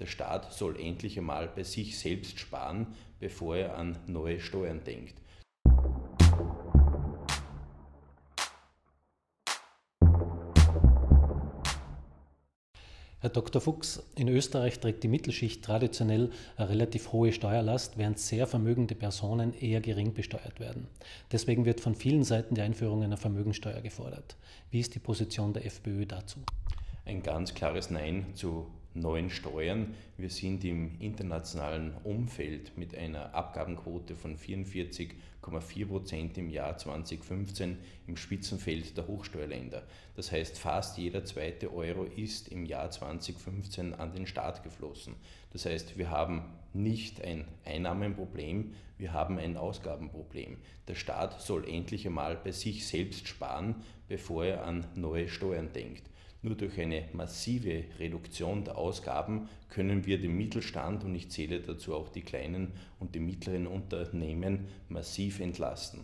Der Staat soll endlich einmal bei sich selbst sparen, bevor er an neue Steuern denkt. Herr Dr. Fuchs, in Österreich trägt die Mittelschicht traditionell eine relativ hohe Steuerlast, während sehr vermögende Personen eher gering besteuert werden. Deswegen wird von vielen Seiten die Einführung einer Vermögensteuer gefordert. Wie ist die Position der FPÖ dazu? Ein ganz klares Nein zu neuen Steuern. Wir sind im internationalen Umfeld mit einer Abgabenquote von 44,4 Prozent im Jahr 2015 im Spitzenfeld der Hochsteuerländer. Das heißt, fast jeder zweite Euro ist im Jahr 2015 an den Staat geflossen. Das heißt, wir haben nicht ein Einnahmenproblem, wir haben ein Ausgabenproblem. Der Staat soll endlich einmal bei sich selbst sparen, bevor er an neue Steuern denkt. Nur durch eine massive Reduktion der Ausgaben können wir den Mittelstand, und ich zähle dazu auch die kleinen und die mittleren Unternehmen, massiv entlasten.